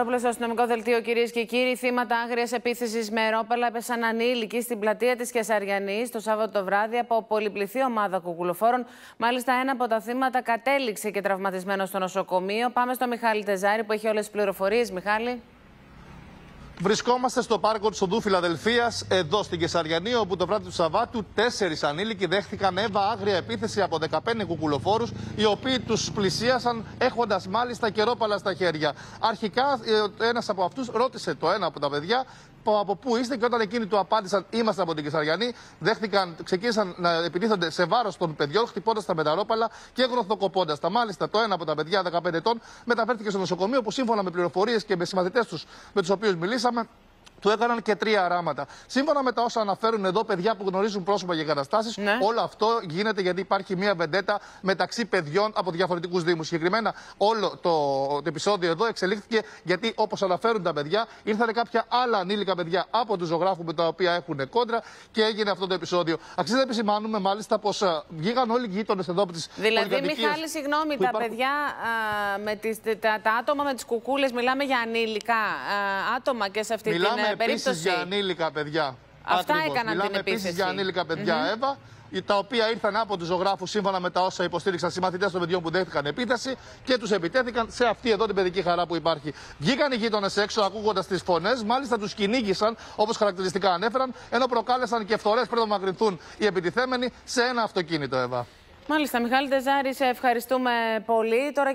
Όπλο στο αστυνομικό δελτίο, κυρίες και κύριοι, θύματα άγριας επίθεσης με ρόπαλα έπεσαν ανήλικοι στην πλατεία της Κεσαριανής το Σάββατο το βράδυ από πολυπληθή ομάδα κουκουλοφόρων. Μάλιστα, ένα από τα θύματα κατέληξε και τραυματισμένο στο νοσοκομείο. Πάμε στο Μιχάλη Τεζάρη που έχει όλες τις πληροφορίες. Μιχάλη. Βρισκόμαστε στο πάρκο του Οδού Φιλαδελφίας, εδώ στην Κεσαριανή, όπου το βράδυ του Σαββάτου τέσσερις ανήλικοι δέχτηκαν έβα άγρια επίθεση από 15 κουκουλοφόρους, οι οποίοι τους πλησίασαν έχοντας μάλιστα καιρόπαλα στα χέρια. Αρχικά, ε, ένας από αυτούς ρώτησε το ένα από τα παιδιά από πού είστε και όταν εκείνοι του απάντησαν είμαστε από την Κεσαριανή, δέχτηκαν, ξεκίνησαν να επιτίθενται σε βάρος των παιδιών, χτυπώντας τα μεταρόπαλα και γροθοκοπώντας τα. Μάλιστα, το ένα από τα παιδιά, 15 ετών, μεταφέρθηκε στο νοσοκομείο που σύμφωνα με πληροφορίες και με συμμαθητές τους με τους οποίους μιλήσαμε, του έκαναν και τρία αράματα. Σύμφωνα με τα όσα αναφέρουν εδώ παιδιά που γνωρίζουν πρόσωπα και καταστάσει, ναι. όλο αυτό γίνεται γιατί υπάρχει μια βεντέτα μεταξύ παιδιών από διαφορετικούς Δήμους. Συγκεκριμένα, όλο το, το επεισόδιο εδώ εξελίχθηκε γιατί, όπως αναφέρουν τα παιδιά, ήρθαν κάποια άλλα ανήλικα παιδιά από τους ζωγράφους με τα οποία έχουν κόντρα και έγινε αυτό το επεισόδιο. Αξίζει να επισημάνουμε μάλιστα πως ε, βγήκαν όλοι οι γείτονες εδώ από τις Δηλαδή, Μιχάλη, συγγνώμη, τα παιδιά α, με τις, τα, τα, άτομα με τις κουκούλες, μιλάμε για ανήλικα α, άτομα και σε αυτή μιλάμε την περίπτωση. για ανήλικα παιδιά. Αυτά Ακριβώς. έκαναν Μιλάμε την επίθεση. για ανήλικα παιδιά, mm -hmm. Εύα, τα οποία ήρθαν από τους ζωγράφους σύμφωνα με τα όσα υποστήριξαν συμμαθητές των παιδιών που δέχτηκαν επίθεση και τους επιτέθηκαν σε αυτή εδώ την παιδική χαρά που υπάρχει. Βγήκαν οι γείτονες έξω ακούγοντας τις φωνές, μάλιστα τους κυνήγησαν όπως χαρακτηριστικά ανέφεραν, ενώ προκάλεσαν και φθορές πριν απομακρυνθούν οι επιτιθέμενοι σε ένα αυτοκίνητο, Εύα. Μάλιστα, Μιχάλη Τεζάρη, σε ευχαριστούμε πολύ. Τώρα